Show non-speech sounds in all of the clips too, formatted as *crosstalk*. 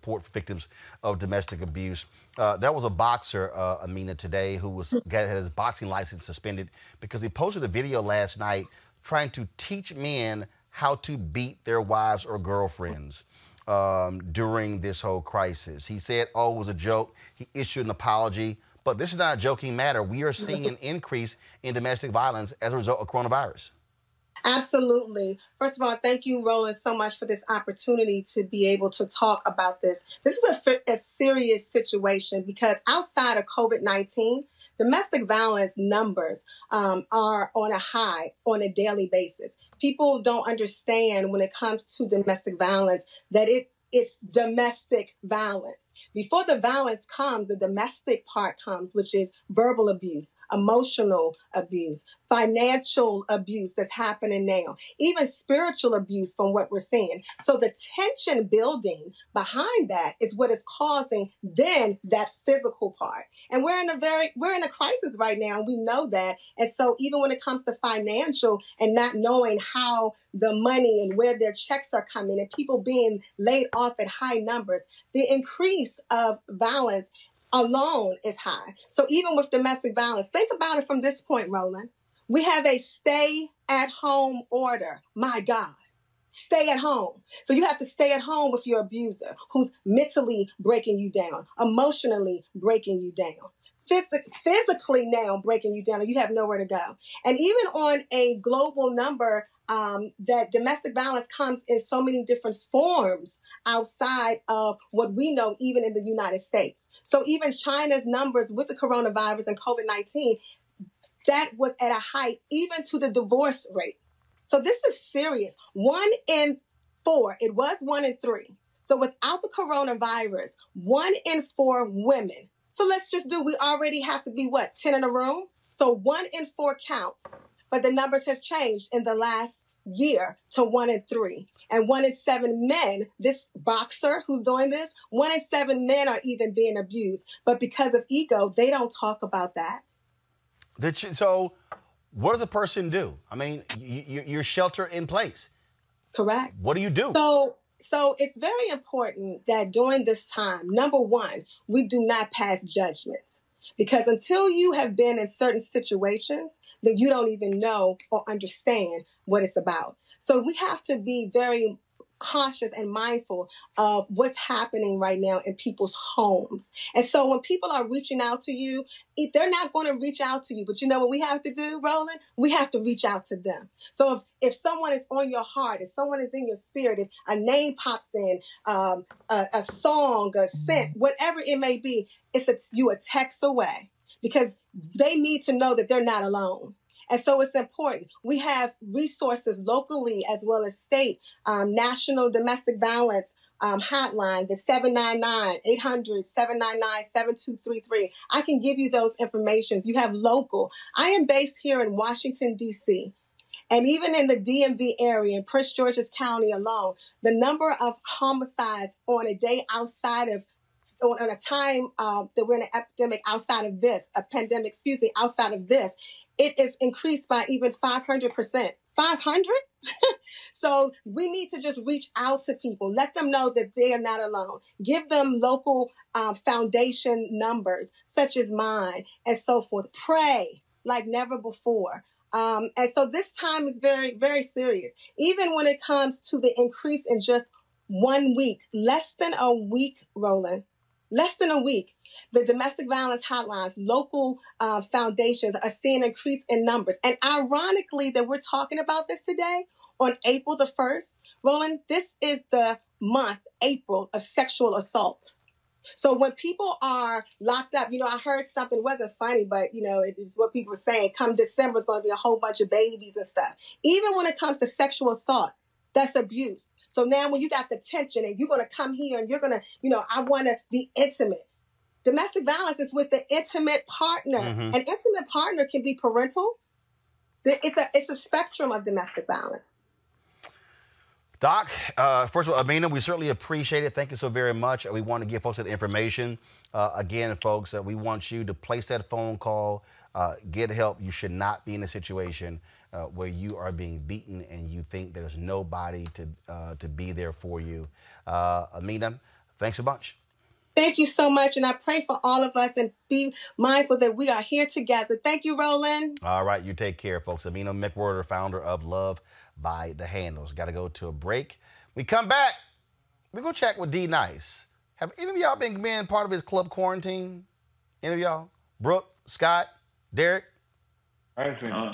support for victims of domestic abuse. Uh, that was a boxer, uh, Amina, today who was *laughs* had his boxing license suspended because he posted a video last night trying to teach men how to beat their wives or girlfriends um, during this whole crisis. He said, "Oh, it was a joke." He issued an apology, but this is not a joking matter. We are seeing an increase in domestic violence as a result of coronavirus. Absolutely. First of all, thank you, Roland, so much for this opportunity to be able to talk about this. This is a, a serious situation because outside of COVID 19, domestic violence numbers um, are on a high on a daily basis. People don't understand when it comes to domestic violence that it it's domestic violence. Before the violence comes, the domestic part comes, which is verbal abuse, emotional abuse, financial abuse that's happening now, even spiritual abuse from what we're seeing. So the tension building behind that is what is causing then that physical part. And we're in a very we're in a crisis right now, and we know that. And so even when it comes to financial and not knowing how the money and where their checks are coming and people being laid off at high numbers, the increase of violence alone is high. So even with domestic violence, think about it from this point, Roland. We have a stay at home order. My God. Stay at home. So you have to stay at home with your abuser who's mentally breaking you down, emotionally breaking you down, phys- physically now breaking you down, and you have nowhere to go. And even on a global number, um, that domestic violence comes in so many different forms outside of what we know, even in the United States. So even China's numbers with the coronavirus and COVID 19 that was at a height even to the divorce rate. So this is serious. One in four, it was one in three. So without the coronavirus, one in four women. So let's just do, we already have to be what, 10 in a room? So one in four counts. But the numbers has changed in the last year to one in three. And one in seven men, this boxer who's doing this, one in seven men are even being abused. But because of ego, they don't talk about that. You, so, what does a person do? I mean, you, you're shelter in place. Correct. What do you do? So, so it's very important that during this time, number one, we do not pass judgments because until you have been in certain situations, then you don't even know or understand what it's about. So we have to be very cautious and mindful of what's happening right now in people's homes. And so when people are reaching out to you, they're not going to reach out to you. But you know what we have to do, Roland? We have to reach out to them. So if, if someone is on your heart, if someone is in your spirit, if a name pops in, um, a, a song, a scent, whatever it may be, it's a, you a text away because they need to know that they're not alone. And so it's important. We have resources locally as well as state, um, national domestic violence um, hotline, the 799 800 799 7233. I can give you those information. You have local. I am based here in Washington, D.C. And even in the DMV area, in Prince George's County alone, the number of homicides on a day outside of on a time uh, that we're in an epidemic outside of this, a pandemic, excuse me, outside of this, it is increased by even 500%. 500? *laughs* so we need to just reach out to people, let them know that they are not alone. Give them local um, foundation numbers, such as mine, and so forth. Pray like never before. Um, and so this time is very, very serious. Even when it comes to the increase in just one week, less than a week, Roland, less than a week, the domestic violence hotlines, local uh, foundations are seeing increase in numbers. And ironically, that we're talking about this today on April the 1st, Roland, this is the month, April, of sexual assault. So when people are locked up, you know, I heard something, wasn't funny, but you know, it is what people were saying. Come December, it's going to be a whole bunch of babies and stuff. Even when it comes to sexual assault, that's abuse. So now when you got the tension and you're going to come here and you're going to, you know, I want to be intimate. Domestic violence is with the intimate partner. Mm-hmm. An intimate partner can be parental. It's a it's a spectrum of domestic violence. Doc, uh, first of all, Amina, we certainly appreciate it. Thank you so very much. We want to give folks that information. Uh, again, folks, uh, we want you to place that phone call, uh, get help. You should not be in a situation uh, where you are being beaten and you think there's nobody to uh, to be there for you. Amina, Thanks a bunch. Thank you so much. And I pray for all of us and be mindful that we are here together. Thank you, Roland. All right. You take care, folks. Amina McWhirter, founder of Love by the Handles. Got to go to a break. We come back. We go check with D Nice. Have any of y'all been being part of his club quarantine? Any of y'all? Brooke, Scott, Derek? I ain't seen uh,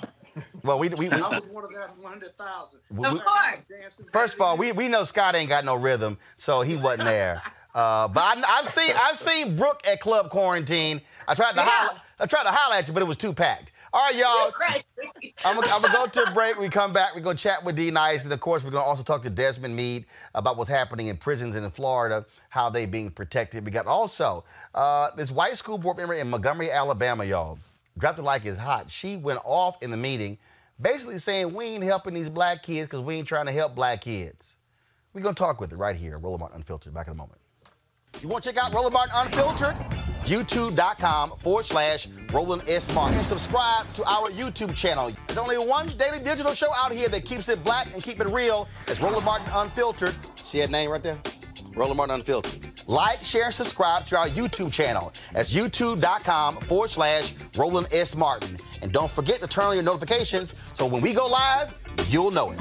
well, we, we, we I was one of that 100,000. Of course. First of all, we, we know Scott ain't got no rhythm, so he wasn't there. Uh, but I, have seen I've seen Brooke at club quarantine. I tried to yeah. holler, I tried to holler at you, but it was too packed. All right, y'all. I'm, I'm gonna go to a break. We come back. We're gonna chat with D Nice, and of course, we're gonna also talk to Desmond Meade about what's happening in prisons in Florida, how they being protected. We got also uh, this white school board member in Montgomery, Alabama, y'all. Dropped it like it's hot. She went off in the meeting, basically saying we ain't helping these black kids because we ain't trying to help black kids. We're gonna talk with it right here. Roland Martin Unfiltered. Back in a moment. You want to check out Roland Martin Unfiltered? YouTube.com forward slash Roland S. Martin. And subscribe to our YouTube channel. There's only one daily digital show out here that keeps it black and keep it real. It's Roland Martin Unfiltered. See that name right there? Roland Martin Unfiltered. Like, share, and subscribe to our YouTube channel. That's youtube.com forward slash Roland S. Martin. And don't forget to turn on your notifications so when we go live, you'll know it.